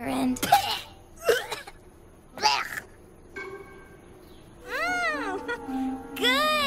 end. Mm, ah, good.